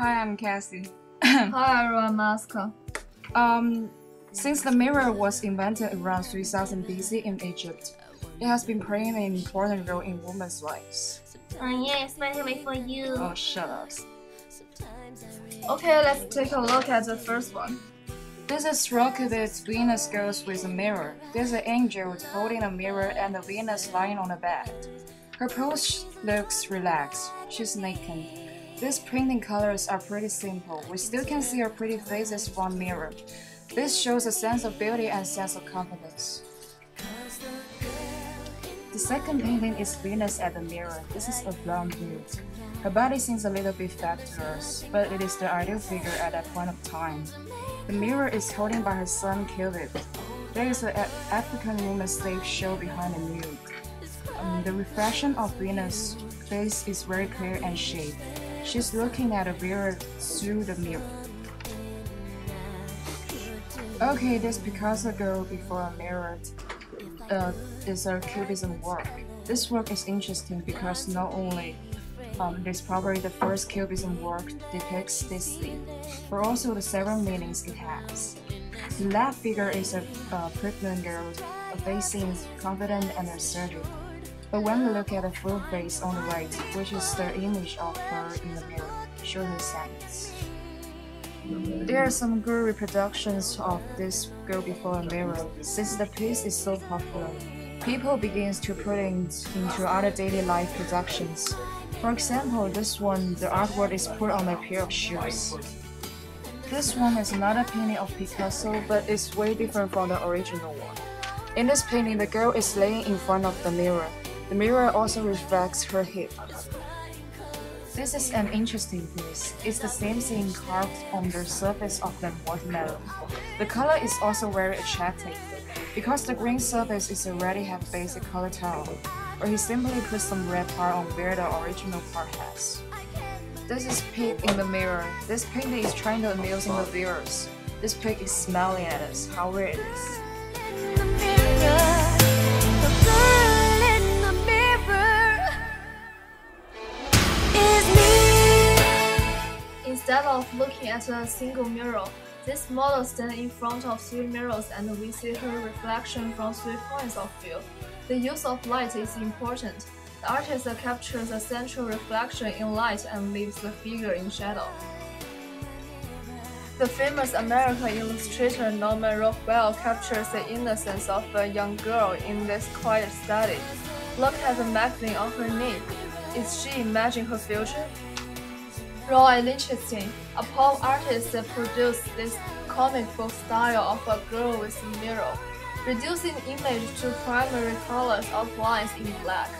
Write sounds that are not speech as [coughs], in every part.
Hi, I'm Cassie. [coughs] Hi, everyone, Masca. Um, since the mirror was invented around 3000 BC in Egypt, it has been playing an important role in women's lives. Oh yeah, especially for you. Oh, shut up. Okay, let's take a look at the first one. This is Rokeby Venus goes with a mirror. There's an angel holding a mirror and a Venus lying on a bed. Her pose looks relaxed. She's naked. These painting colors are pretty simple. We still can see her pretty faces from mirror. This shows a sense of beauty and sense of confidence. The second painting is Venus at the mirror. This is a blonde nude. Her body seems a little bit fat to us, but it is the ideal figure at that point of time. The mirror is holding by her son Cupid. There is an African woman slave show behind the nude. Um, the reflection of Venus' face is very clear and shaped. She's looking at a mirror through the mirror. Okay, this Picasso girl before a mirror uh, is a cubism work. This work is interesting because not only um, it is probably the first cubism work depicts this scene, but also the several meanings it has. The left figure is a uh, pregnant girl, seems confident and assertive. But when we look at the full face on the right, which is the image of her in the mirror, shows her sadness. There are some good reproductions of this girl before a mirror. Since the piece is so popular, people begin to put it into other daily life productions. For example, this one, the artwork is put on a pair of shoes. This one is another painting of Picasso, but it's way different from the original one. In this painting, the girl is laying in front of the mirror. The mirror also reflects her hip. This is an interesting piece. It's the same scene carved on the surface of the watermelon. The color is also very attractive. Because the green surface is already have basic color tone, or he simply put some red part on where the original part has. This is pig in the mirror. This painting is trying to amuse the viewers. This pig is smiling at us. How weird it is. Instead of looking at a single mirror, this model stands in front of three mirrors and we see her reflection from three points of view. The use of light is important. The artist captures a central reflection in light and leaves the figure in shadow. The famous American illustrator Norman Rockwell captures the innocence of a young girl in this quiet study. Look at the magazine on her knee. Is she imagining her future? Raw and interesting, a pop artist produced this comic book style of a girl with a mirror, reducing the image to primary colors of lines in black.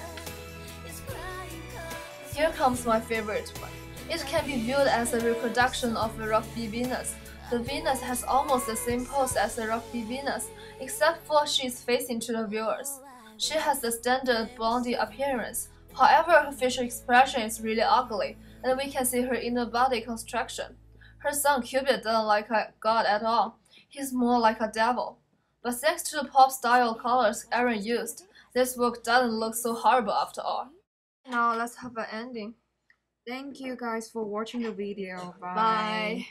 Here comes my favorite one. It can be viewed as a reproduction of the Rokeby Venus. The Venus has almost the same pose as the Rokeby Venus, except for she is facing to the viewers. She has the standard blondie appearance. However, her facial expression is really ugly, and we can see her inner body construction. Her son Cupid doesn't like a god at all. He's more like a devil. But thanks to the pop style colors Aaron used, this work doesn't look so horrible after all. Now let's have an ending. Thank you guys for watching the video. Bye. Bye.